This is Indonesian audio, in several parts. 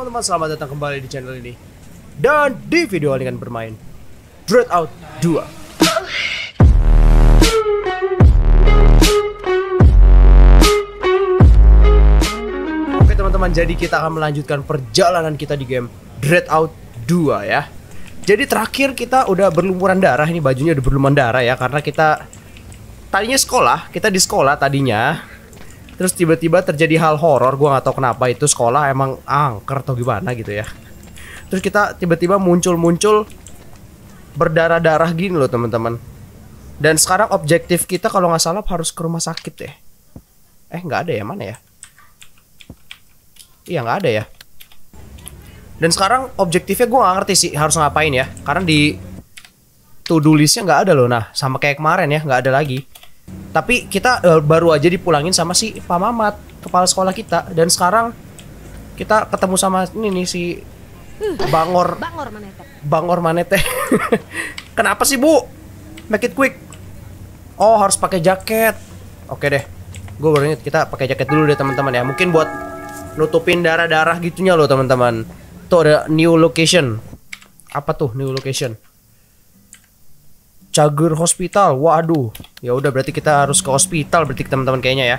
teman-teman, selamat datang kembali di channel ini. Dan di video ini akan bermain Dread Out 2 Oke teman-teman, jadi kita akan melanjutkan perjalanan kita di game Dread Out 2 ya. Jadi terakhir kita udah berlumuran darah, ini bajunya udah berlumuran darah ya Karena kita tadinya sekolah, kita di sekolah tadinya Terus tiba-tiba terjadi hal horor, gua nggak tahu kenapa itu sekolah emang angker atau gimana gitu ya. Terus kita tiba-tiba muncul-muncul berdarah-darah gini loh teman-teman. Dan sekarang objektif kita kalau nggak salah harus ke rumah sakit deh. Eh nggak ada ya mana ya? Iya nggak ada ya. Dan sekarang objektifnya gua nggak ngerti sih harus ngapain ya. Karena di to listnya nggak ada loh. Nah sama kayak kemarin ya nggak ada lagi. Tapi kita eh, baru aja dipulangin sama si Pak Mamat, kepala sekolah kita. Dan sekarang kita ketemu sama ini nih si Bangor Bangor mana itu? Bangor Manete. Kenapa sih Bu? Make it quick. Oh harus pakai jaket. Oke deh. Gue baru inget kita pakai jaket dulu deh teman-teman ya. Mungkin buat nutupin darah-darah gitunya loh teman-teman. Tuh ada new location. Apa tuh new location? Cager Hospital. Waduh. Ya udah berarti kita harus ke hospital berarti teman-teman kayaknya ya.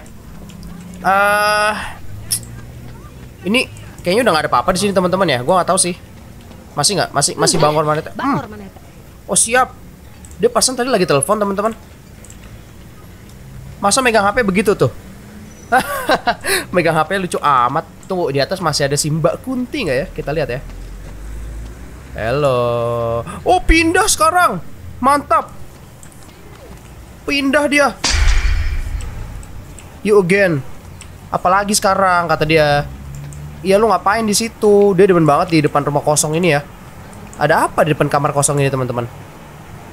Ah. ini kayaknya udah nggak ada apa-apa di sini teman-teman ya. Gua nggak tahu sih. Masih nggak? Masih masih Bangor? Hmm. Bangor mana itu? Oh siap. Dia pasan tadi lagi telepon teman-teman. Masa megang HP begitu tuh? megang HP lucu amat. Tuh di atas masih ada si Mbak Kunti nggak ya? Kita lihat ya. Halo. Oh pindah sekarang. Mantap. Pindah dia. You again. Apalagi sekarang kata dia. Iya lu ngapain di situ? Dia demen banget di depan rumah kosong ini ya. Ada apa di depan kamar kosong ini teman-teman?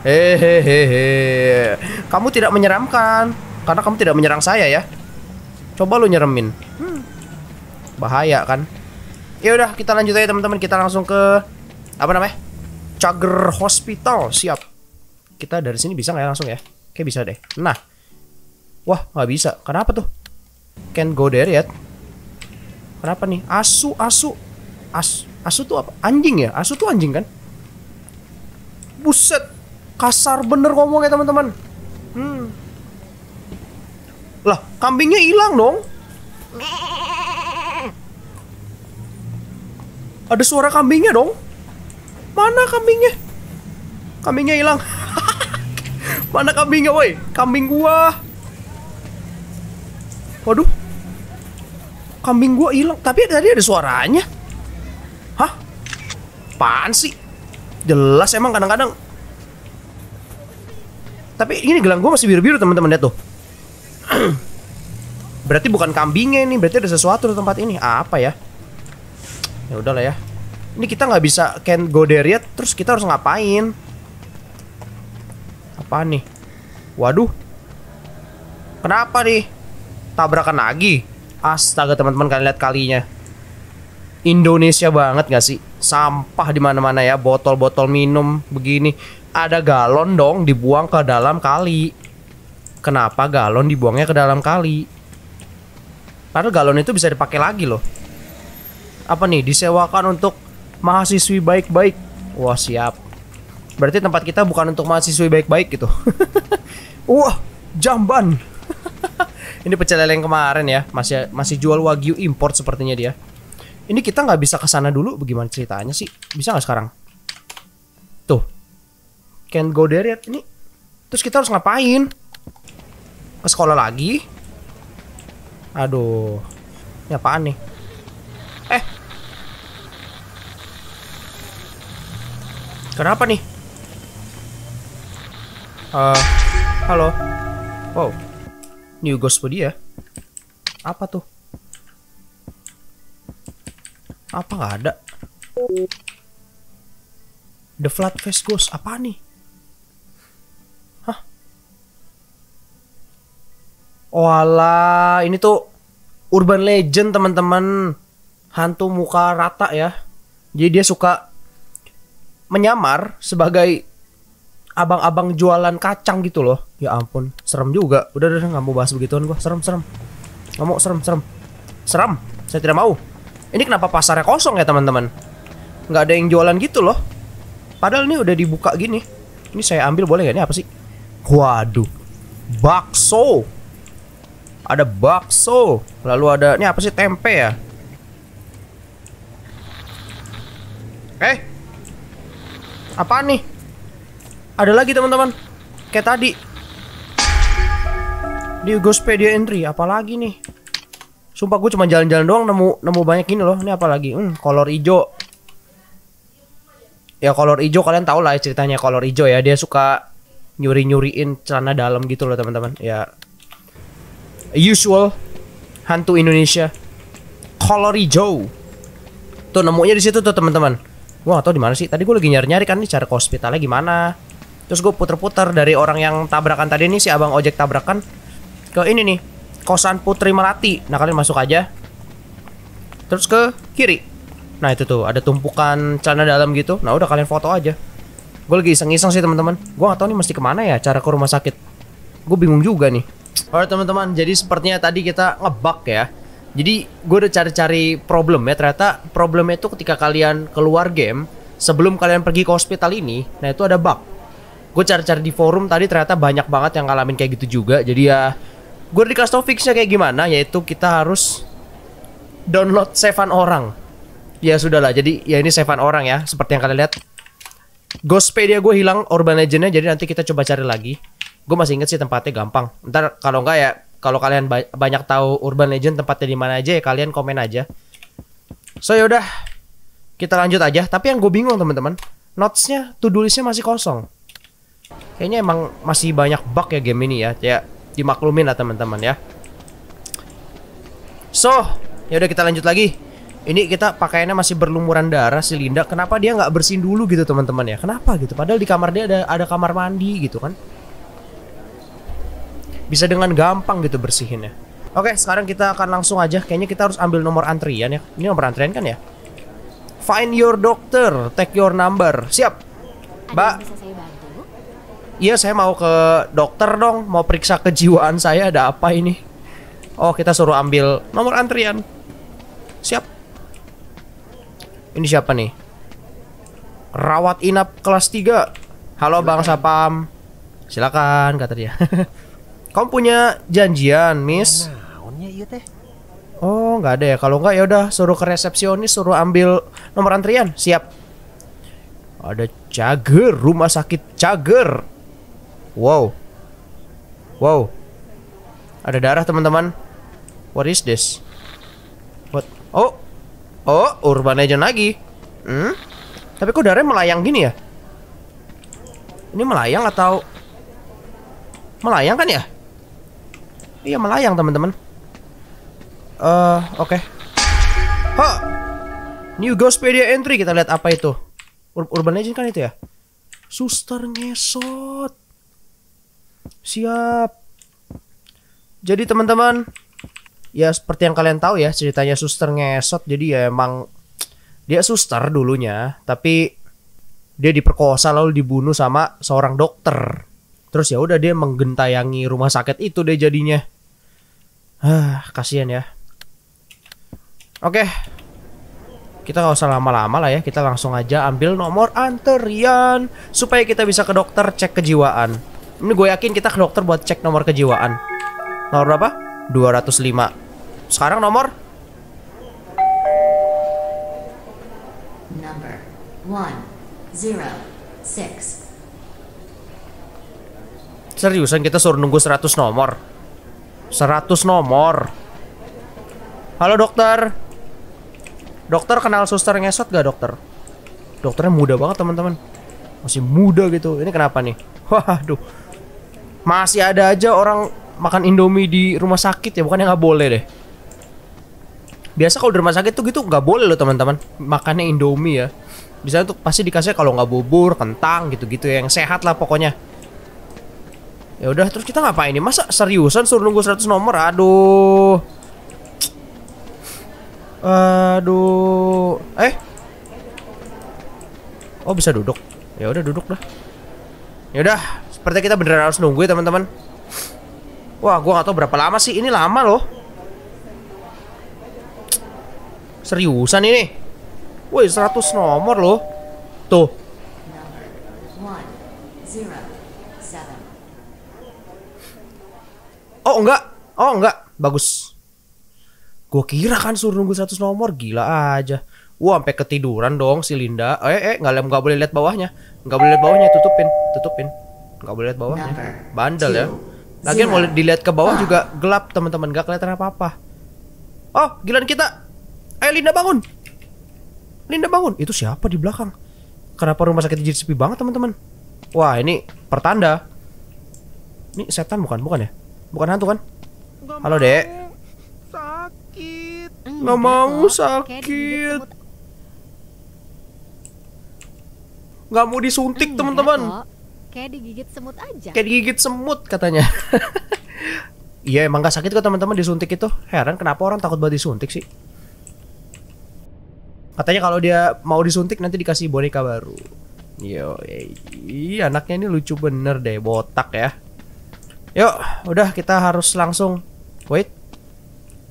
Hehehe. Kamu tidak menyeramkan karena kamu tidak menyerang saya ya. Coba lu nyeremin. Hmm. Bahaya kan? Ya udah kita lanjut aja teman-teman. Kita langsung ke apa namanya? Cager Hospital. Siap. Kita dari sini bisa nggak ya langsung ya? Kayak bisa deh. Nah. Wah, nggak bisa. Kenapa tuh? Can go there yet? Kenapa nih? Asu, asu. As, asu tuh apa? Anjing ya? Asu tuh anjing kan? Buset. Kasar bener ngomongnya teman-teman. Hmm. Lah, kambingnya hilang dong. Ada suara kambingnya dong. Mana kambingnya? Kambingnya hilang. Mana kambingnya, woi? Kambing gua. Waduh. Kambing gua hilang, tapi tadi ada suaranya. Hah? Apaan sih? Jelas emang kadang-kadang. Tapi ini gelang gua masih biru-biru teman-teman lihat tuh. berarti bukan kambingnya ini, berarti ada sesuatu di tempat ini. Apa ya? Ya udahlah ya. Ini kita nggak bisa can go there yet, terus kita harus ngapain? Apa nih? Waduh. Kenapa nih? Tabrakan lagi. Astaga teman-teman kalian lihat kalinya. Indonesia banget gak sih? Sampah di mana-mana ya, botol-botol minum begini. Ada galon dong dibuang ke dalam kali. Kenapa galon dibuangnya ke dalam kali? Karena galon itu bisa dipakai lagi loh. Apa nih? Disewakan untuk mahasiswi baik-baik. Wah, siap. Berarti tempat kita bukan untuk mahasiswi baik-baik gitu. Wah, jamban. Ini pecel lele yang kemarin ya, masih masih jual wagyu import sepertinya dia. Ini kita nggak bisa ke sana dulu, bagaimana ceritanya sih? Bisa nggak sekarang? Tuh, can go there yet? Ini, terus kita harus ngapain? Ke sekolah lagi? Aduh, ini apaan nih? Eh, kenapa nih? Eh, halo. Wow. New Ghost dia. Apa tuh? Apa nggak ada? The Flat Face Ghost. Apa nih? Hah? Oh alah, ini tuh urban legend teman-teman. Hantu muka rata ya. Jadi dia suka menyamar sebagai abang-abang jualan kacang gitu loh. Ya ampun, serem juga. Udah udah nggak mau bahas begituan gua. Serem serem. Nggak mau serem serem. Serem. Saya tidak mau. Ini kenapa pasarnya kosong ya teman-teman? Nggak ada yang jualan gitu loh. Padahal ini udah dibuka gini. Ini saya ambil boleh gak? Ini apa sih? Waduh. Bakso. Ada bakso. Lalu ada ini apa sih? Tempe ya? Eh. Apaan nih? Ada lagi teman-teman. Kayak tadi. Di Ghostpedia entry apalagi nih? Sumpah gue cuma jalan-jalan doang nemu nemu banyak ini loh. Ini apa lagi? Hmm, kolor hijau. Ya kolor hijau kalian tau lah ya ceritanya kolor hijau ya. Dia suka nyuri-nyuriin celana dalam gitu loh teman-teman. Ya usual hantu Indonesia. Kolor hijau. Tuh nemunya di situ tuh teman-teman. Gua gak tau di mana sih. Tadi gue lagi nyari-nyari kan nih cara hospitalnya gimana. Terus gue puter-puter dari orang yang tabrakan tadi nih si abang ojek tabrakan ke ini nih kosan Putri Melati. Nah kalian masuk aja. Terus ke kiri. Nah itu tuh ada tumpukan celana dalam gitu. Nah udah kalian foto aja. Gue lagi iseng-iseng sih teman-teman. Gue gak tahu nih mesti ke mana ya cara ke rumah sakit. Gue bingung juga nih. Alright teman-teman, jadi sepertinya tadi kita ngebug ya. Jadi gue udah cari-cari problem ya ternyata problemnya itu ketika kalian keluar game sebelum kalian pergi ke hospital ini, nah itu ada bug. Gue cari-cari di forum tadi ternyata banyak banget yang ngalamin kayak gitu juga. Jadi ya gue dikasih tau fixnya kayak gimana yaitu kita harus download savean orang. Ya sudahlah, jadi ya ini savean orang ya seperti yang kalian lihat. Ghostpedia gue hilang urban legendnya jadi nanti kita coba cari lagi. Gue masih inget sih tempatnya gampang. Ntar kalau enggak ya kalau kalian ba banyak tahu Urban Legend tempatnya di mana aja ya kalian komen aja. So yaudah kita lanjut aja. Tapi yang gue bingung teman-teman, notesnya listnya masih kosong. Kayaknya emang masih banyak bug ya game ini ya. Ya dimaklumin lah teman-teman ya. So yaudah kita lanjut lagi. Ini kita pakaiannya masih berlumuran darah si Linda. Kenapa dia nggak bersihin dulu gitu teman-teman ya? Kenapa gitu? Padahal di kamar dia ada ada kamar mandi gitu kan? bisa dengan gampang gitu bersihinnya. Oke, sekarang kita akan langsung aja. Kayaknya kita harus ambil nomor antrian ya. Ini nomor antrian kan ya? Find your doctor, take your number. Siap. Mbak. Iya, saya mau ke dokter dong. Mau periksa kejiwaan saya. Ada apa ini? Oh, kita suruh ambil nomor antrian. Siap. Ini siapa nih? Rawat inap kelas 3. Halo Bang Sapam. Silakan kata dia. Kamu punya janjian, Miss? Oh, nggak ada ya. Kalau nggak ya udah suruh ke resepsionis, suruh ambil nomor antrian. Siap. Ada Cager, rumah sakit Cager. Wow. Wow. Ada darah, teman-teman. What is this? What? Oh. Oh, urban legend lagi. Hmm? Tapi kok darahnya melayang gini ya? Ini melayang atau melayang kan ya? Iya melayang teman-teman. Eh uh, oke. Okay. Ha. New Ghostpedia entry kita lihat apa itu. Ur Urban Legend kan itu ya. Suster ngesot. Siap. Jadi teman-teman, ya seperti yang kalian tahu ya ceritanya suster ngesot. Jadi ya emang dia suster dulunya, tapi dia diperkosa lalu dibunuh sama seorang dokter. Terus ya udah dia menggentayangi rumah sakit itu deh jadinya. Ah, kasihan ya. Oke. Kita nggak usah lama-lama lah ya. Kita langsung aja ambil nomor antrian supaya kita bisa ke dokter cek kejiwaan. Ini gue yakin kita ke dokter buat cek nomor kejiwaan. Nomor berapa? 205. Sekarang nomor Number 106. Seriusan kita suruh nunggu 100 nomor. 100 nomor. Halo dokter. Dokter kenal suster ngesot gak dokter? Dokternya muda banget teman-teman. Masih muda gitu. Ini kenapa nih? Waduh. Masih ada aja orang makan Indomie di rumah sakit ya, bukannya nggak boleh deh. Biasa kalau di rumah sakit tuh gitu nggak boleh loh teman-teman. Makannya Indomie ya. Bisa tuh pasti dikasih kalau nggak bubur, kentang gitu-gitu yang sehat lah pokoknya. Ya udah terus kita ngapain ini? Masa seriusan suruh nunggu 100 nomor? Aduh. Aduh. Eh. Oh, bisa duduk. Ya udah duduk dah. Ya udah, seperti kita beneran harus nunggu ya, teman-teman. Wah, gua gak tahu berapa lama sih. Ini lama loh. Seriusan ini? Woi, 100 nomor loh. Tuh. Oh, enggak. Oh, enggak. Bagus. Gue kira kan suruh nunggu 100 nomor. Gila aja. Wah, sampai ketiduran dong si Linda. Eh, eh, nggak boleh lihat bawahnya. Nggak boleh lihat bawahnya, tutupin, tutupin. Nggak boleh lihat bawahnya. Bandel ya. Lagian mau dilihat ke bawah juga gelap, teman-teman. Gak kelihatan apa-apa. Oh, giliran kita. Ayo Linda bangun. Linda bangun. Itu siapa di belakang? Kenapa rumah sakit jadi sepi banget, teman-teman? Wah, ini pertanda. Ini setan bukan? Bukan ya? Bukan hantu kan? Halo, Dek. Sakit. Nggak mau sakit. Nggak mau disuntik, teman-teman. Kayak digigit semut aja. Kayak digigit semut katanya. Iya emang gak sakit kok teman-teman disuntik itu. Heran kenapa orang takut banget disuntik sih. Katanya kalau dia mau disuntik nanti dikasih boneka baru. Yo, iya anaknya ini lucu bener deh, botak ya. Yuk, udah kita harus langsung. Wait.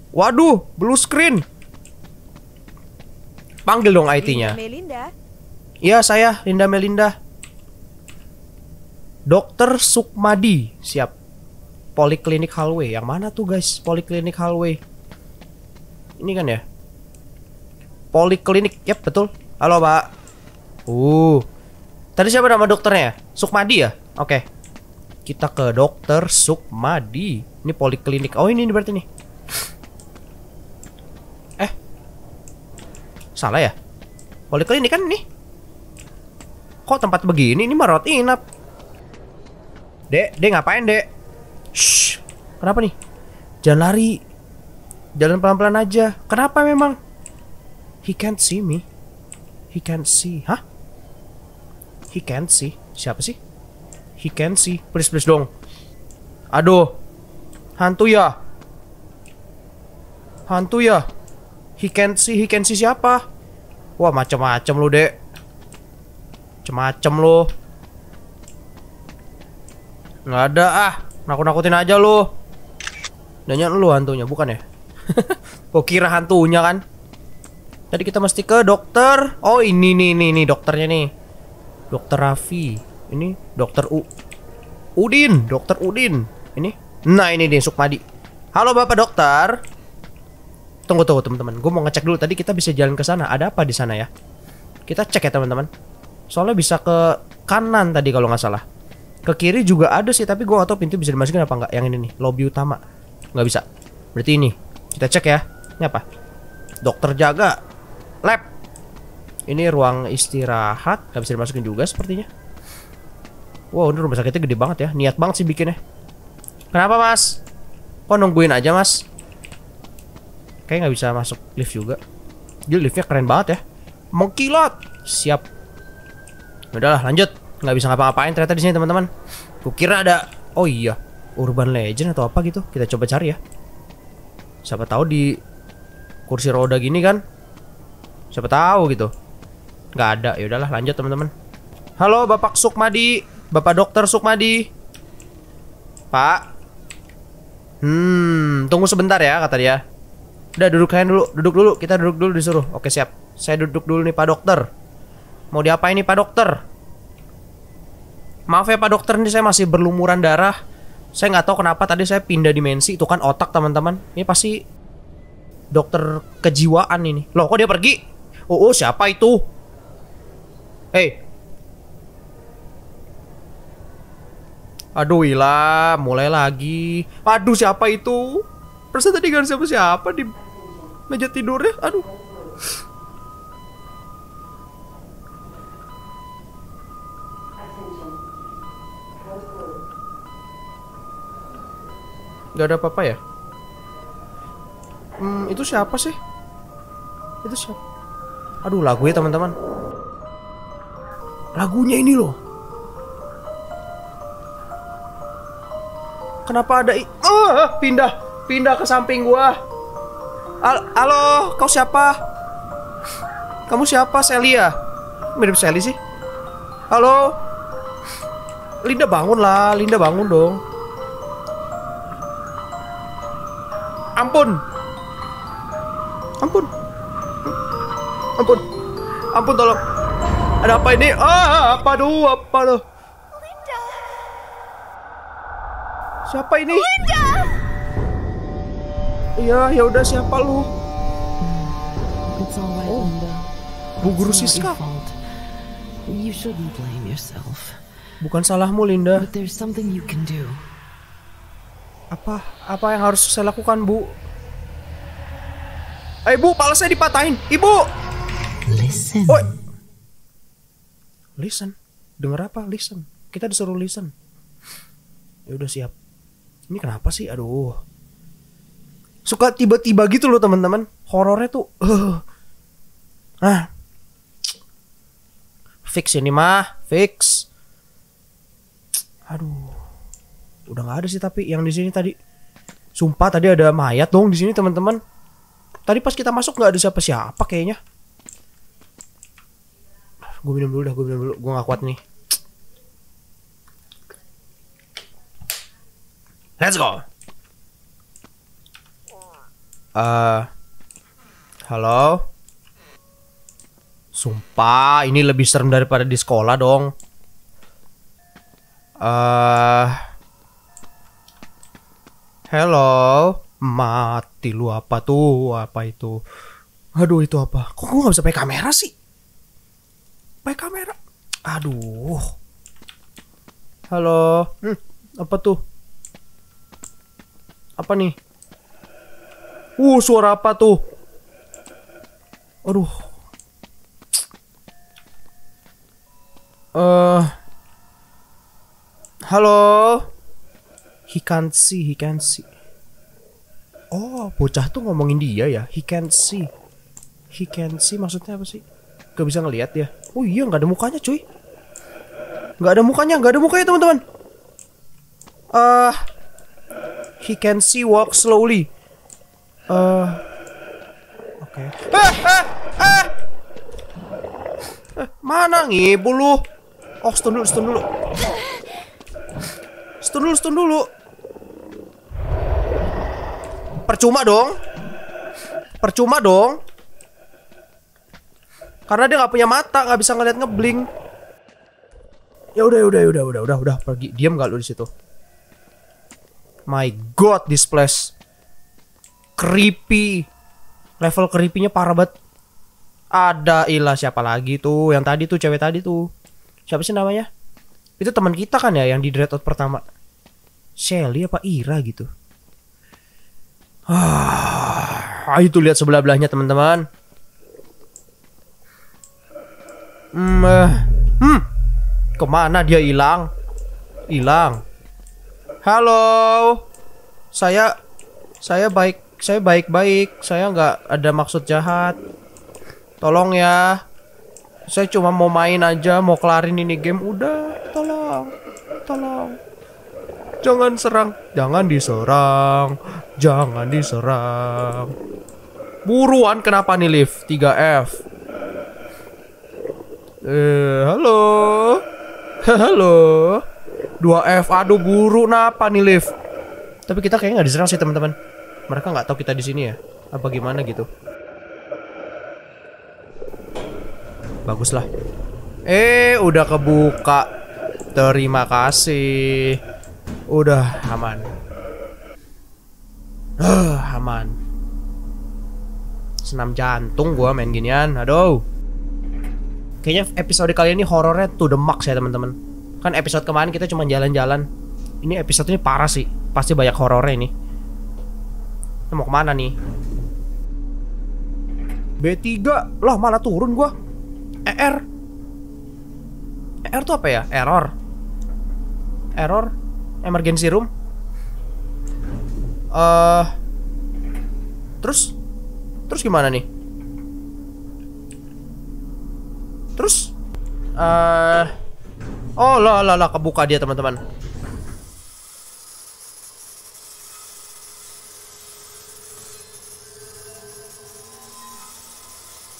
Waduh, blue screen. Panggil dong IT-nya. Melinda. Iya saya Linda Melinda Dokter Sukmadi. Siap. Poliklinik Hallway Yang mana tuh guys? Poliklinik Hallway Ini kan ya? Poliklinik. Yap betul. Halo pak. Uh. Tadi siapa nama dokternya? Sukmadi ya? Oke. Kita ke dokter Sukmadi. Ini poliklinik. Oh ini berarti nih. Eh. Salah ya? Poliklinik kan nih Kok tempat begini? Ini marot inap. Dek, dek ngapain, Dek? Shh. Kenapa nih? Jangan lari. Jalan pelan-pelan aja. Kenapa memang? He can't see me. He can't see. Hah? He can't see. Siapa sih? He can't see. Please, please dong. Aduh. Hantu ya? Hantu ya? He can't see. He can't see siapa? Wah, macam-macam lu, Dek. Macem-macem lo. Nggak ada ah. Nakut-nakutin aja lo. Nanya lu hantunya, bukan ya? Kok kira hantunya kan? Tadi kita mesti ke dokter. Oh, ini nih nih nih dokternya nih. Dokter Raffi. Ini dokter U Udin, dokter Udin. Ini. Nah, ini nih Sukmadi. Halo Bapak dokter. Tunggu tunggu teman-teman. Gue mau ngecek dulu tadi kita bisa jalan ke sana. Ada apa di sana ya? Kita cek ya teman-teman. Soalnya bisa ke kanan tadi kalau nggak salah. Ke kiri juga ada sih, tapi gua atau pintu bisa dimasukin apa nggak? Yang ini nih, lobby utama. Nggak bisa. Berarti ini. Kita cek ya. Ini apa? Dokter jaga. Lab. Ini ruang istirahat. Nggak bisa dimasukin juga sepertinya. Wow, ini rumah sakitnya gede banget ya. Niat banget sih bikinnya. Kenapa, Mas? Kok nungguin aja, Mas? Kayaknya nggak bisa masuk lift juga. Jadi liftnya keren banget ya. Mengkilat. Siap. Udahlah lanjut nggak bisa ngapa-ngapain ternyata di sini teman-teman. Kukira ada oh iya urban legend atau apa gitu kita coba cari ya. Siapa tahu di kursi roda gini kan? Siapa tahu gitu. Nggak ada ya udahlah lanjut teman-teman. Halo Bapak Sukmadi, Bapak Dokter Sukmadi. Pak. Hmm, tunggu sebentar ya kata dia. Udah duduk kalian dulu, duduk dulu, kita duduk dulu disuruh. Oke siap. Saya duduk dulu nih Pak Dokter. Mau diapain nih Pak Dokter? Maaf ya Pak Dokter, ini saya masih berlumuran darah. Saya nggak tahu kenapa tadi saya pindah dimensi. Itu kan otak teman-teman. Ini pasti dokter kejiwaan ini. Loh kok dia pergi? Oh, oh siapa itu? Hei. Aduh Ila, mulai lagi. Aduh siapa itu? Perasaan tadi kan siapa-siapa di meja tidurnya. Aduh. Gak ada apa-apa ya? Hmm, itu siapa sih? Itu siapa? Aduh, lagu ya teman-teman. Lagunya ini loh. Kenapa ada i oh, pindah, pindah ke samping gua. Al Halo, kau siapa? Kamu siapa, Celia? Mirip Sally sih. Halo. Linda bangun lah, Linda bangun dong. Ampun. Ampun. Ampun. Ampun tolong. Ada apa ini? Ah, apa tuh? Apa tuh? Siapa ini? Iya, ya udah siapa lu? It's all right, Oh. Linda. Bu Guru Siska. You shouldn't blame yourself. Bukan salahmu, Linda. But there's something you can do. Apa? Apa yang harus saya lakukan, Bu? Eh, Bu, pala saya dipatahin. Ibu! Listen. Oi. Listen. Dengar apa? Listen. Kita disuruh listen. Ya udah siap. Ini kenapa sih? Aduh. Suka tiba-tiba gitu loh, teman-teman. Horornya tuh uh. Ah. Fix ini mah, fix. Aduh. Udah nggak ada sih tapi yang di sini tadi. Sumpah tadi ada mayat dong di sini, teman-teman. Tadi pas kita masuk nggak ada siapa-siapa kayaknya. Gue minum dulu dah, gue minum dulu. Gue gak kuat nih. Let's go. Eh, halo. Sumpah, ini lebih serem daripada di sekolah dong. Eh, hello, mati lu apa tuh? Apa itu? Aduh, itu apa? Kok gue gak bisa pakai kamera sih? pakai kamera. Aduh. Halo. Hmm, apa tuh? Apa nih? Uh, suara apa tuh? Aduh. Eh. halo. He can't see, he can't see. Oh, bocah tuh ngomongin dia ya. He can't see. He can't see maksudnya apa sih? Gak bisa ngelihat ya. Oh iya nggak ada mukanya cuy. Nggak ada mukanya, nggak ada mukanya teman-teman. Ah, he can see walk slowly. Eh, oke. Ah, ah, ah. Eh, mana ngibu lu? Oh, stun dulu, stun dulu. Stun dulu, stun dulu. Percuma dong. Percuma dong. Karena dia nggak punya mata, nggak bisa ngeliat ngebling. Ya udah, ya udah, ya udah, udah, udah, udah, pergi. Diam gak lu di situ? My God, this place creepy. Level creepy-nya parah banget. Ada ilah siapa lagi tuh? Yang tadi tuh cewek tadi tuh. Siapa sih namanya? Itu teman kita kan ya yang di Dreadout pertama. Shelly apa Ira gitu. Ah, itu lihat sebelah belahnya teman-teman. Hmm, eh, hmm, ke mana dia hilang? Hilang. Halo, saya, saya baik, saya baik-baik, saya nggak ada maksud jahat. Tolong ya, saya cuma mau main aja, mau kelarin ini game. Udah, tolong, tolong. Jangan serang, jangan diserang, jangan diserang. Buruan kenapa nih lift 3F? Eh, halo. halo. 2F, aduh buru napa nih lift? Tapi kita kayaknya nggak diserang sih teman-teman. Mereka nggak tahu kita di sini ya. Apa gimana gitu? Bagus lah. Eh, udah kebuka. Terima kasih. Udah aman. Huh, aman. Senam jantung gua main ginian. Aduh. Kayaknya episode kali ini horornya to the max ya teman-teman. Kan episode kemarin kita cuma jalan-jalan. Ini episode ini parah sih. Pasti banyak horornya ini. Kita mau ke mana nih? B3 Lah malah turun gua ER ER tuh apa ya? Error Error Emergency room Eh Terus Terus gimana nih? Terus eh Oh lah lah lah kebuka dia teman-teman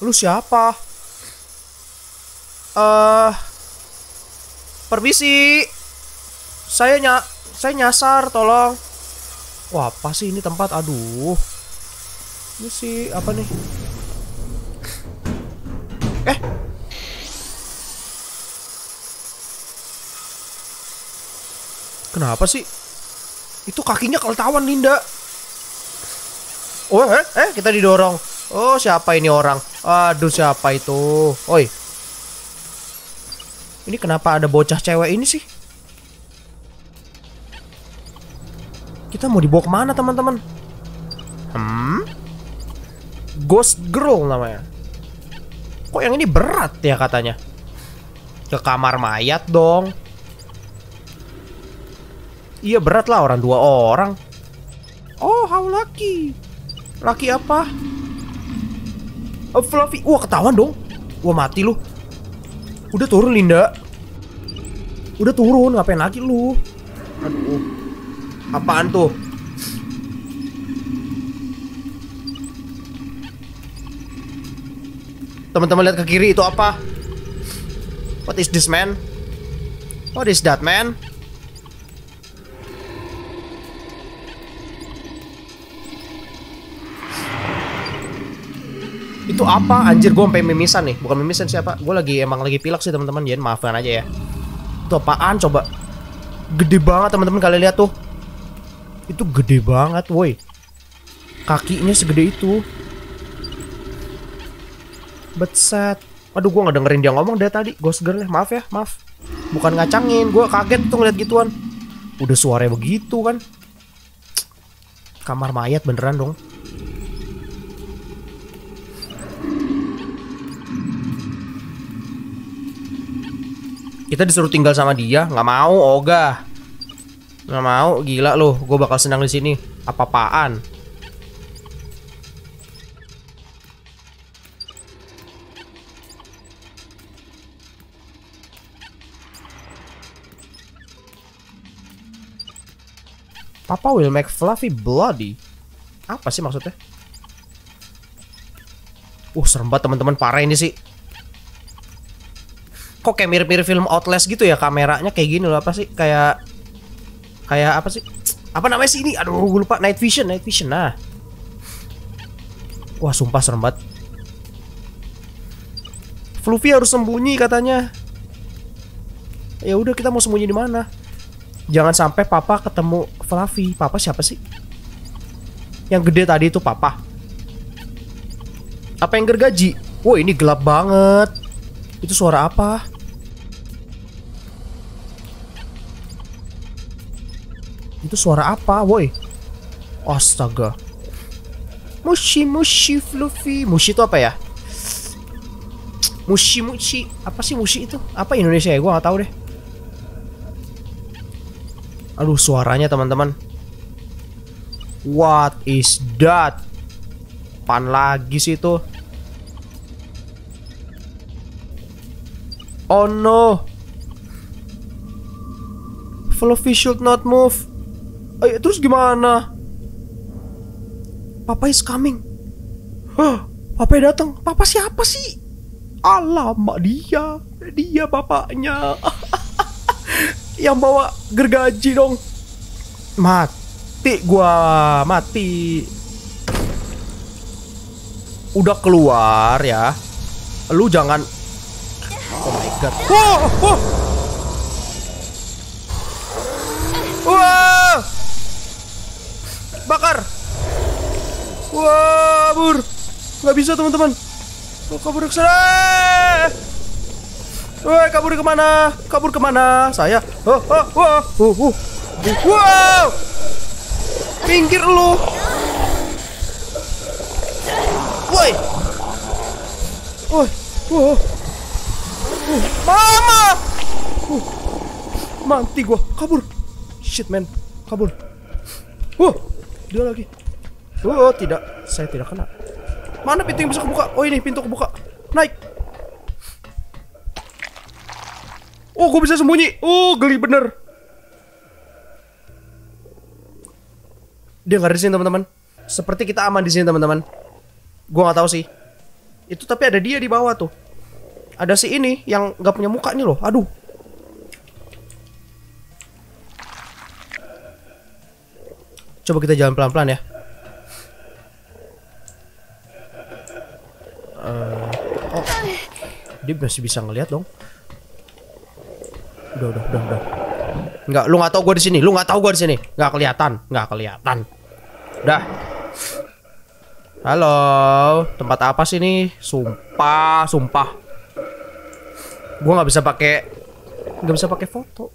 Lu siapa? Eh Permisi. Saya nya saya nyasar, tolong. Wah, apa sih ini tempat? Aduh. Ini sih apa nih? Eh. Kenapa sih? Itu kakinya keletawan Linda. Oh, eh, eh, kita didorong. Oh, siapa ini orang? Aduh, siapa itu? Oi. Ini kenapa ada bocah cewek ini sih? Kita mau dibawa ke mana, teman-teman? Hmm? Ghost Girl namanya. Kok yang ini berat ya katanya? Ke kamar mayat dong. Iya berat lah orang dua orang. Oh, how lucky. Lucky apa? Oh, Fluffy. Wah, ketahuan dong. Wah, mati lu. Udah turun, Linda. Udah turun, ngapain lagi lu? Aduh. Apaan tuh? Teman-teman lihat ke kiri itu apa? What is this man? What is that man? Itu apa? Anjir gue sampai mimisan nih. Bukan mimisan siapa? Gue lagi emang lagi pilek sih teman-teman. Jadi maafkan aja ya. Itu apaan coba? Gede banget teman-teman kalian lihat tuh. Itu gede banget, woi. Kakinya segede itu. Betset. Aduh, gue nggak dengerin dia ngomong dari tadi. Ghost girl ya, maaf ya, maaf. Bukan ngacangin, gue kaget tuh ngeliat gituan. Udah suaranya begitu kan. Kamar mayat beneran dong. Kita disuruh tinggal sama dia, nggak mau, ogah. Nggak mau, gila loh. Gue bakal senang di sini. Apa-apaan? Papa will make Fluffy bloody. Apa sih maksudnya? Uh, serem banget teman-teman parah ini sih. Kok kayak mirip-mirip film Outlast gitu ya kameranya kayak gini loh apa sih? Kayak kayak apa sih? Apa namanya sih ini? Aduh, gue lupa. Night Vision, Night Vision. Nah. Wah, sumpah serem banget. Fluffy harus sembunyi katanya. Ya udah kita mau sembunyi di mana? Jangan sampai papa ketemu Fluffy. Papa siapa sih? Yang gede tadi itu papa. Apa yang gergaji? Wah ini gelap banget. Itu suara apa? Itu suara apa, woi? Astaga. Mushi mushi fluffy. Mushi itu apa ya? Mushi mushi. Apa sih mushi itu? Apa Indonesia ya? Gua nggak tahu deh. Aduh suaranya teman-teman. What is that? Pan lagi sih itu. Oh no. Fluffy should not move. Ayo, terus gimana? Papa is coming. Hah, Papa datang. Papa siapa sih? Alamak dia. Dia bapaknya. Yang bawa gergaji dong. Mati gua, mati. Udah keluar ya. Lu jangan Oh my god. Wow, wow. Wah! Bakar. Wah, bur. Nggak bisa teman-teman. Oh, kabur ke sana. Woi, kabur ke mana? Kabur ke mana? Saya. Oh, oh, oh, oh, oh. Wow. Pinggir lu. Woi. Woi. Woi. Uh, mama. Uh, mati gua. Kabur. Shit, man. Kabur. Uh, dia lagi. Oh, tidak. Saya tidak kena. Mana pintu yang bisa kebuka? Oh, ini pintu kebuka. Naik. Oh, gue bisa sembunyi. Oh, geli bener. Dia nggak di sini, teman-teman. Seperti kita aman di sini, teman-teman. Gue nggak tahu sih. Itu tapi ada dia di bawah tuh. Ada si ini yang nggak punya muka nih loh. Aduh. Coba kita jalan pelan-pelan ya. Eh, oh. Dia masih bisa ngelihat dong. Udah, udah, udah, udah. Enggak, lu nggak tahu gua di sini. Lu nggak tahu gua di sini. Nggak kelihatan, nggak kelihatan. Udah. Halo, tempat apa sih ini? Sumpah, sumpah. Gua nggak bisa pakai, nggak bisa pakai foto.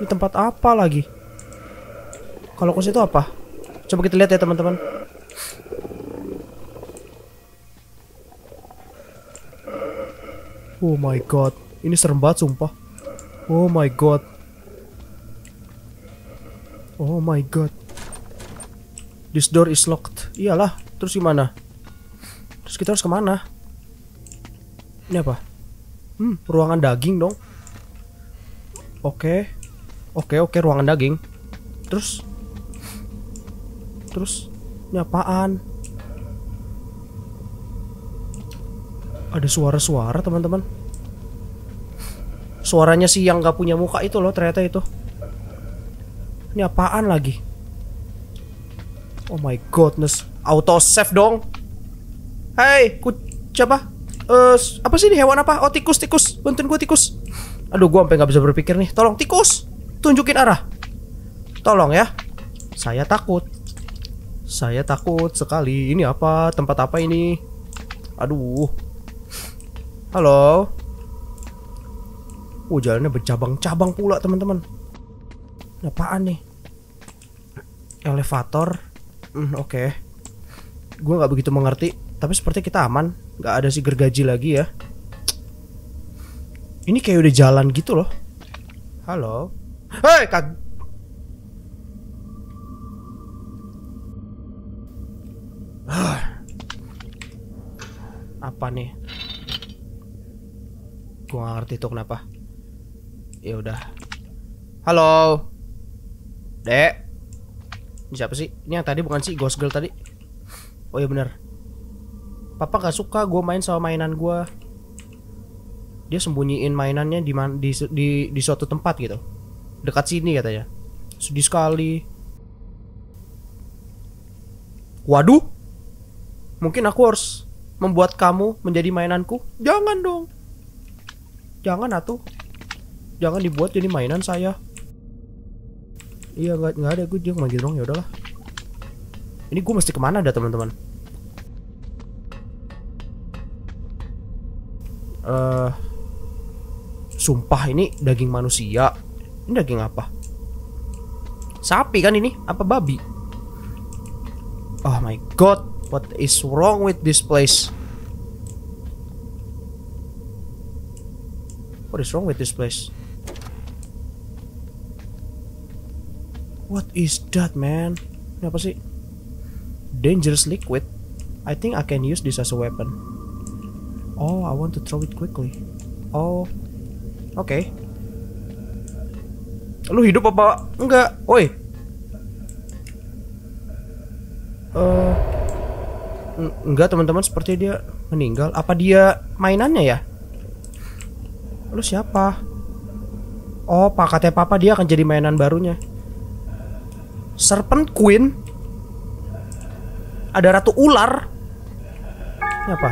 Ini tempat apa lagi? Kalau ke situ apa? Coba kita lihat ya teman-teman. Oh my god, ini serem banget sumpah. Oh my god. Oh my god. This door is locked. Iyalah, terus gimana? Terus kita harus ke mana? Ini apa? Hmm, ruangan daging dong. Oke. Oke, oke, ruangan daging. Terus? Terus? Ini apaan? Ada suara-suara teman-teman. Suaranya sih yang gak punya muka itu loh ternyata itu. Ini apaan lagi? Oh my godness, auto save dong. Hai, ku siapa? S- apa sih ini hewan apa? Oh tikus, tikus. Bantuin gue tikus. Aduh, gua sampai nggak bisa berpikir nih. Tolong tikus, tunjukin arah. Tolong ya. Saya takut. Saya takut sekali. Ini apa? Tempat apa ini? Aduh. Halo. Oh, jalannya bercabang-cabang pula, teman-teman. Apaan nih? Elevator. Hmm, oke. Gue nggak begitu mengerti, tapi seperti kita aman. Nggak ada si gergaji lagi ya. Ini kayak udah jalan gitu loh. Halo. Hei, kag... Apa nih? Gua gak ngerti tuh kenapa. Ya udah. Halo. Dek. Ini siapa sih? Ini yang tadi bukan sih Ghost Girl tadi? Oh iya bener. Papa gak suka gue main sama mainan gue. Dia sembunyiin mainannya di, man- di di di suatu tempat gitu. Dekat sini katanya. Sedih sekali. Waduh. Mungkin aku harus membuat kamu menjadi mainanku. Jangan dong. Jangan atuh. Jangan dibuat jadi mainan saya. Iya nggak nggak ada gue dia manggil dong ya udahlah. Ini gue mesti ke mana dah teman-teman? Eh, sumpah ini daging manusia. Ini daging apa? Sapi kan ini? Apa babi? Oh my god, what is wrong with this place? What is wrong with this place? What is that, man? Ini apa sih? Dangerous liquid. I think I can use this as a weapon. Oh, I want to throw it quickly. Oh, oke. Lu hidup apa enggak? Woi. Eh, en- enggak teman-teman, seperti dia meninggal. Apa dia mainannya ya? Lu siapa? Oh, pakatnya papa dia akan jadi mainan barunya. Serpent Queen. Ada ratu ular. Ini apa?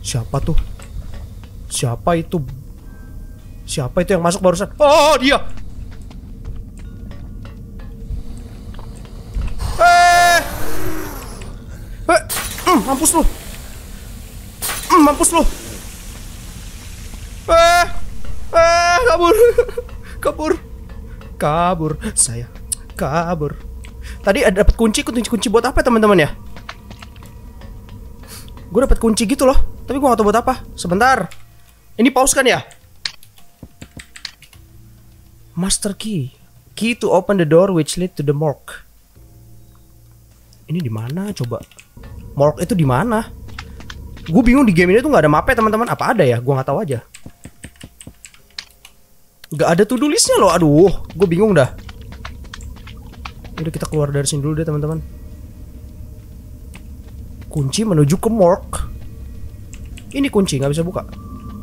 Siapa tuh? Siapa itu? Siapa itu yang masuk barusan? Oh, dia. Mampus lu. Mm, mampus lu. Eh. Eh, kabur. kabur. Kabur. Saya kabur. Tadi ada dapat kunci, kunci kunci buat apa teman-teman ya? Gue dapat kunci gitu loh, tapi gue gak tahu buat apa. Sebentar. Ini pause kan ya? Master key. Key to open the door which lead to the morgue. Ini di mana coba? Morgue itu di mana? Gue bingung di game ini tuh nggak ada mapnya teman-teman. Apa ada ya? Gue nggak tahu aja. Gak ada to do listnya loh. Aduh, gue bingung dah. Udah kita keluar dari sini dulu deh teman-teman. Kunci menuju ke morgue. Ini kunci nggak bisa buka.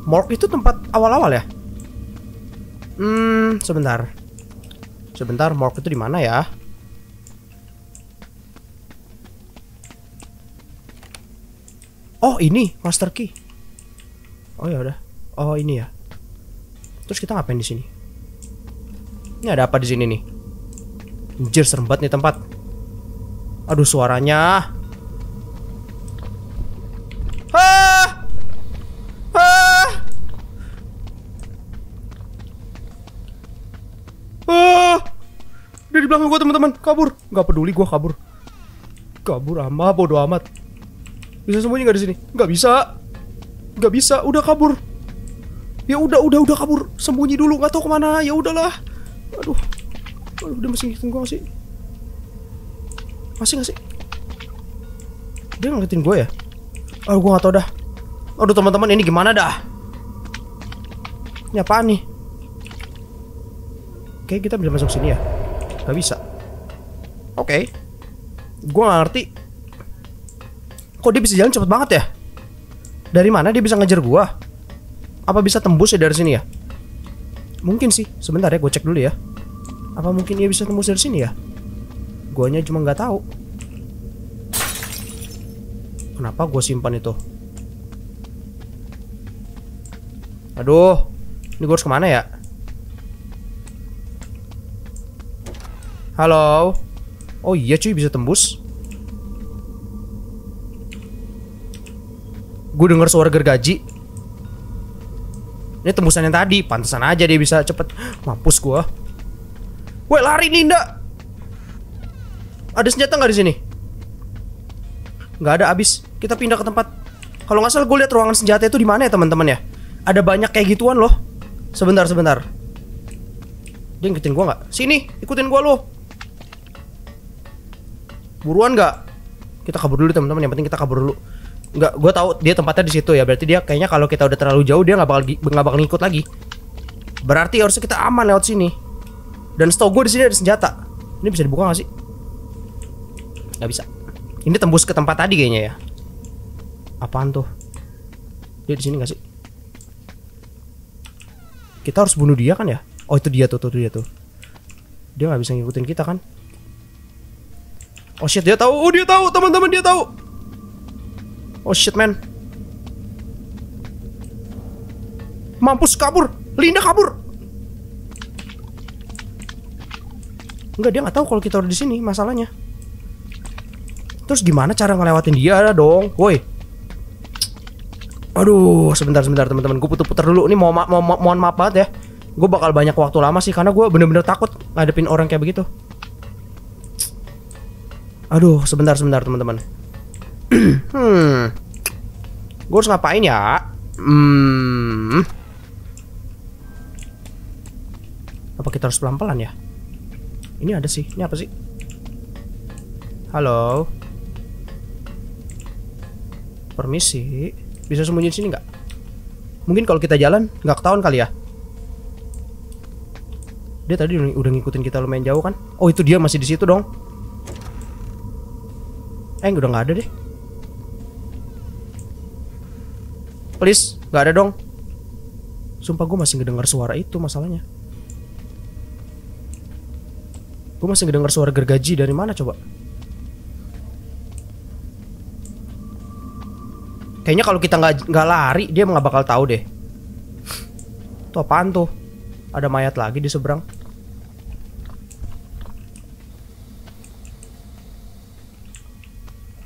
Morgue itu tempat awal-awal ya? Hmm, sebentar. Sebentar, morgue itu di mana ya? Oh ini master key. Oh ya udah. Oh ini ya. Terus kita ngapain di sini? Ini ada apa di sini nih? Anjir serem banget nih tempat. Aduh suaranya. Dia di belakang gua teman-teman, kabur. Gak peduli gua kabur. Kabur amat, bodo amat. Bisa sembunyi nggak di sini? Nggak bisa. Nggak bisa, udah kabur. Ya udah, udah, udah kabur. Sembunyi dulu, nggak tahu ke mana. Ya udahlah. Aduh, aduh, dia masih ngikutin nggak sih? Masih nggak sih? Dia ngeliatin gue ya? Aduh, gua nggak tahu dah. Aduh teman-teman, ini gimana dah? Ini apaan nih? Oke, kita bisa masuk sini ya? Gak bisa. Oke. Gua nggak ngerti. Kok dia bisa jalan cepet banget ya? Dari mana dia bisa ngejar gua? Apa bisa tembus ya dari sini ya? Mungkin sih. Sebentar ya, gue cek dulu ya. Apa mungkin dia bisa tembus dari sini ya? Guanya cuma nggak tahu. Kenapa gue simpan itu? Aduh, ini gue harus ke mana ya? Halo? Oh iya cuy bisa tembus Gue denger suara gergaji. Ini tembusan yang tadi Pantesan aja dia bisa cepet. Mampus gue Weh lari Ninda Ada senjata nggak di sini? Nggak ada abis. Kita pindah ke tempat. Kalau nggak salah gue lihat ruangan senjata itu di mana ya teman-teman ya? Ada banyak kayak gituan loh. Sebentar sebentar. Dia ngikutin gue nggak? Sini ikutin gue loh buruan nggak? Kita kabur dulu teman-teman. Yang penting kita kabur dulu nggak gue tahu dia tempatnya di situ ya. Berarti dia kayaknya kalau kita udah terlalu jauh dia nggak bakal nggak bakal ngikut lagi. Berarti harusnya kita aman lewat sini. Dan setahu gue di sini ada senjata. Ini bisa dibuka nggak sih? Nggak bisa. Ini tembus ke tempat tadi kayaknya ya. Apaan tuh? Dia di sini nggak sih? Kita harus bunuh dia kan ya? Oh itu dia tuh tuh dia tuh. Dia nggak bisa ngikutin kita kan? Oh shit dia tahu, oh dia tahu teman-teman dia tahu. Oh shit man. Mampus kabur, Linda kabur. Enggak dia nggak tahu kalau kita udah di sini masalahnya. Terus gimana cara ngelewatin dia dong, woi? Aduh, sebentar sebentar teman-teman, gue putar-putar dulu. Ini mau, ma mau ma mohon maaf banget ya. Gue bakal banyak waktu lama sih karena gue bener-bener takut ngadepin orang kayak begitu. Aduh, sebentar sebentar teman-teman. Hmm. Gue harus ngapain ya? Hmm. Apa kita harus pelan-pelan ya? Ini ada sih. Ini apa sih? Halo. Permisi. Bisa sembunyi di sini nggak? Mungkin kalau kita jalan nggak ketahuan kali ya. Dia tadi udah ngikutin kita lumayan jauh kan? Oh itu dia masih di situ dong. Eh udah nggak ada deh. Please, nggak ada dong. Sumpah gue masih ngedengar suara itu masalahnya. Gue masih ngedengar suara gergaji dari mana coba? Kayaknya kalau kita nggak nggak lari dia nggak bakal tahu deh. Tuh apaan tuh? Ada mayat lagi di seberang.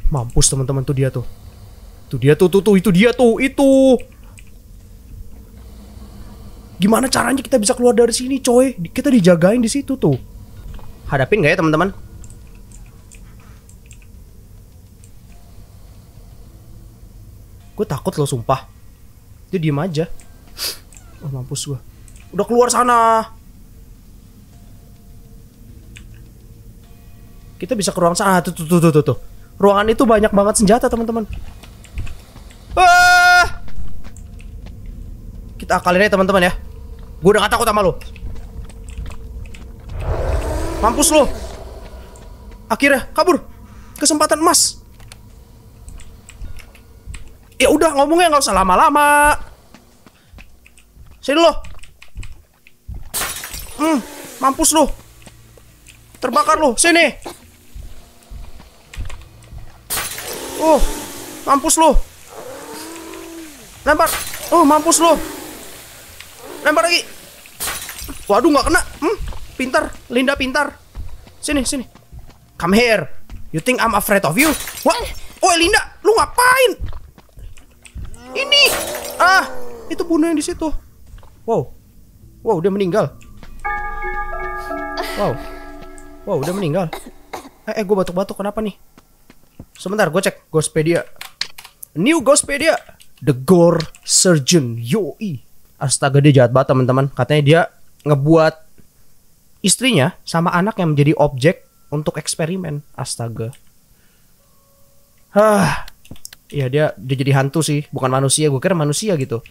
Mampus teman-teman tuh dia tuh. Tuh dia tuh tuh tuh itu dia tuh itu. Gimana caranya kita bisa keluar dari sini, coy? Kita dijagain di situ tuh. Hadapin nggak ya teman-teman? Gue takut loh sumpah. Dia diem aja. Oh mampus gue. Udah keluar sana. Kita bisa ke ruang sana. Tuh tuh tuh tuh tuh. tuh. Ruangan itu banyak banget senjata teman-teman. Ah! Kita akalin aja teman-teman ya. Gue udah gak takut sama lo. Mampus lo. Akhirnya kabur. Kesempatan emas. Ya udah ngomongnya nggak usah lama-lama. Sini lo. Hmm, mampus lo. Terbakar lo. Sini. Oh, mampus lo. Lempar. Oh, mampus lo. Lempar lagi. Waduh, nggak kena. Hmm, pintar. Linda pintar. Sini, sini. Come here. You think I'm afraid of you? Wah. Oh, Linda, lu ngapain? Ini. Ah, itu bunuh yang di situ. Wow. Wow, dia meninggal. Wow. Wow, udah meninggal. Eh, eh gue batuk-batuk kenapa nih? Sebentar, gue cek Ghostpedia. New Ghostpedia. The Gore Surgeon. Yoi. Astaga, dia jahat banget teman-teman. Katanya dia ngebuat istrinya sama anak yang menjadi objek untuk eksperimen. Astaga. Hah. Ya dia dia jadi hantu sih, bukan manusia. Gue kira manusia gitu.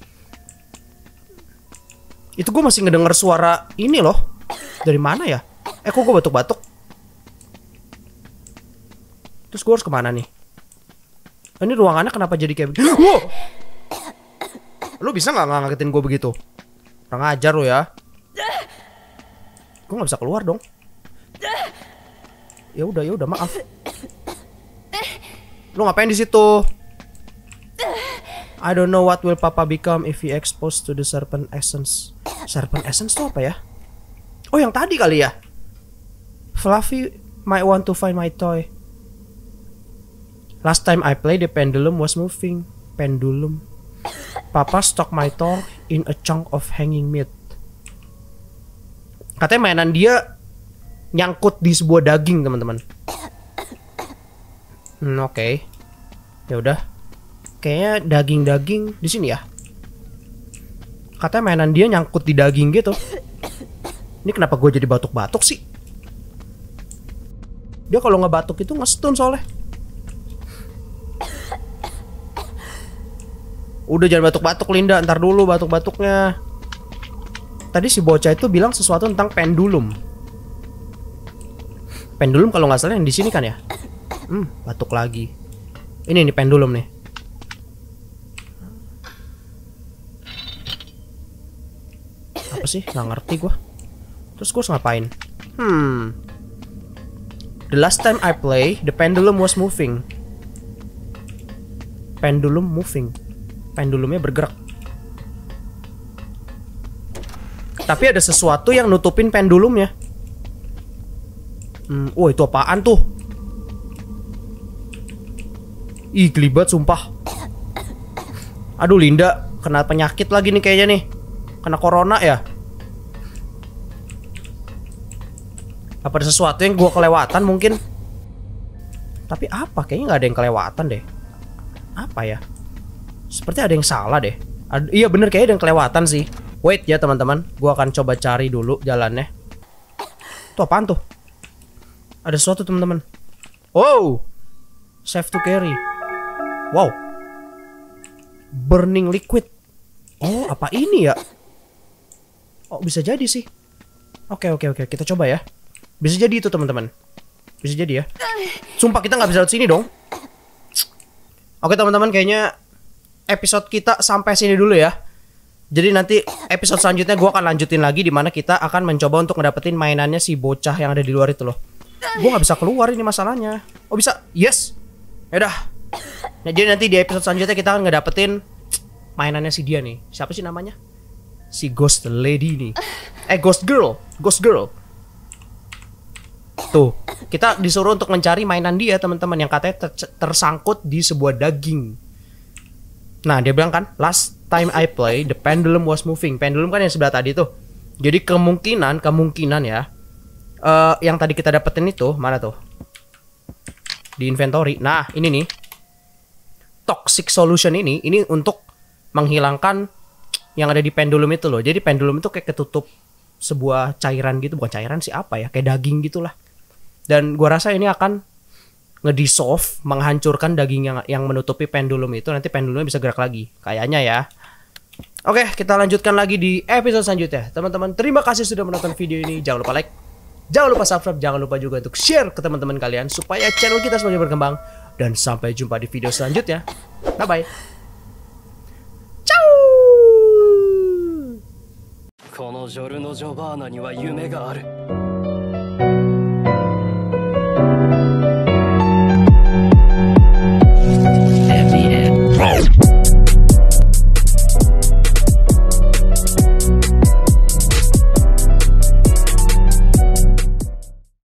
Itu gue masih ngedenger suara ini loh. Dari mana ya? Eh kok gue batuk-batuk? Terus gue harus ke mana nih? Ini ruangannya kenapa jadi kayak begini? Lu bisa nggak ngagetin gue begitu? Kurang ajar lu ya. Gue nggak bisa keluar dong. Ya udah, ya udah, maaf. Lu ngapain di situ? I don't know what will Papa become if he exposed to the serpent essence. Serpent essence itu apa ya? Oh, yang tadi kali ya. Fluffy might want to find my toy. Last time I played, the pendulum was moving. Pendulum. Papa stuck my in a chunk of hanging meat. Katanya mainan dia nyangkut di sebuah daging, teman-teman. Hmm, oke. Okay. Ya udah. Kayaknya daging-daging di sini ya. Katanya mainan dia nyangkut di daging gitu. Ini kenapa gue jadi batuk-batuk sih? Dia kalau nggak batuk itu ngestun soalnya. Udah jangan batuk-batuk Linda, ntar dulu batuk-batuknya. Tadi si bocah itu bilang sesuatu tentang pendulum. Pendulum kalau nggak salah yang di sini kan ya? Hmm, batuk lagi. Ini nih pendulum nih. Apa sih? Nggak ngerti gua. Terus harus ngapain? Hmm. The last time I play, the pendulum was moving. Pendulum moving. Pendulumnya bergerak. Tapi ada sesuatu yang nutupin pendulumnya. Hmm, oh itu apaan tuh? Ih, gelibat sumpah. Aduh, Linda kena penyakit lagi nih kayaknya nih. Kena corona ya? Apa ada sesuatu yang gua kelewatan mungkin? Tapi apa? Kayaknya nggak ada yang kelewatan deh. Apa ya? Seperti ada yang salah deh. Ad iya bener kayaknya ada yang kelewatan sih. Wait ya teman-teman, gua akan coba cari dulu jalannya. Tuh apaan tuh? Ada sesuatu teman-teman. Oh, safe to carry. Wow, burning liquid. Oh, apa ini ya? Oh, bisa jadi sih. Oke, oke, oke. Kita coba ya. Bisa jadi itu, teman-teman. Bisa jadi ya. Sumpah kita nggak bisa lewat sini dong. Oke, teman-teman. Kayaknya episode kita sampai sini dulu ya. Jadi nanti episode selanjutnya gue akan lanjutin lagi di mana kita akan mencoba untuk ngedapetin mainannya si bocah yang ada di luar itu loh. Gue nggak bisa keluar ini masalahnya. Oh bisa? Yes. Yaudah. Nah, jadi nanti di episode selanjutnya kita akan ngedapetin mainannya si dia nih. Siapa sih namanya? Si Ghost Lady nih. Eh Ghost Girl, Ghost Girl. Tuh, kita disuruh untuk mencari mainan dia teman-teman yang katanya ter- tersangkut di sebuah daging. Nah, dia bilang kan, last time I play, the pendulum was moving. Pendulum kan yang sebelah tadi tuh. Jadi kemungkinan, kemungkinan ya, eh yang tadi kita dapetin itu mana tuh? Di inventory. Nah, ini nih. Toxic solution ini, ini untuk menghilangkan yang ada di pendulum itu loh. Jadi pendulum itu kayak ketutup sebuah cairan gitu, bukan cairan sih apa ya, kayak daging gitulah. Dan gua rasa ini akan ngedissolve, menghancurkan daging yang yang menutupi pendulum itu. Nanti pendulumnya bisa gerak lagi, kayaknya ya. Oke, kita lanjutkan lagi di episode selanjutnya. Teman-teman, terima kasih sudah menonton video ini. Jangan lupa like, jangan lupa subscribe, jangan lupa juga untuk share ke teman-teman kalian supaya channel kita semakin berkembang. Dan sampai jumpa di video selanjutnya. Bye bye. Ciao. このジョルノ・ジョバーナには夢がある